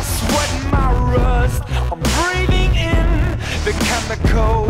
I'm sweating my rust. I'm breathing in the chemicals.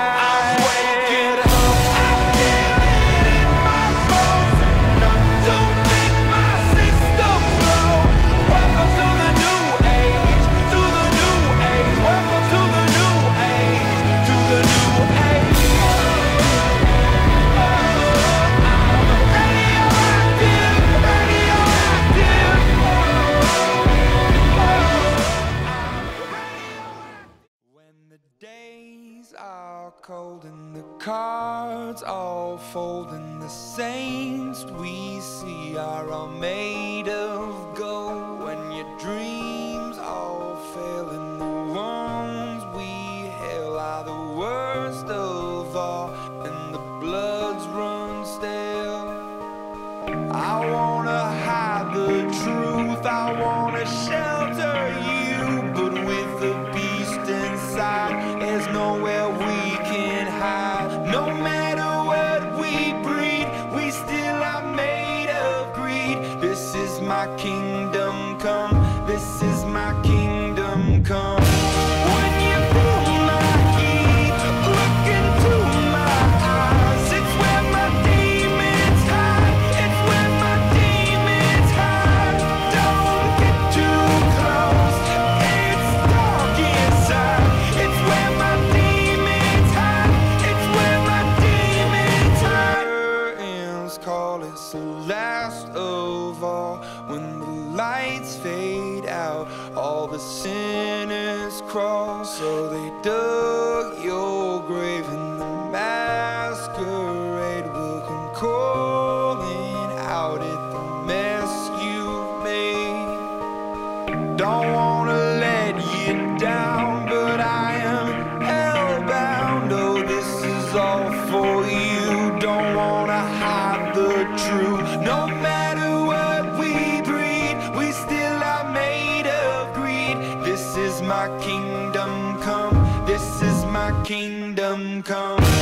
cards all folding the saints. We see are all made of cross, so they dug. kingdom come.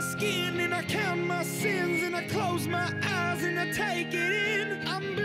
my skin and I count my sins and I close my eyes and I take it in. I'm